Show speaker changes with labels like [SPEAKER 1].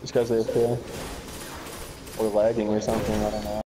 [SPEAKER 1] Just because they're Or lagging or something, I don't know.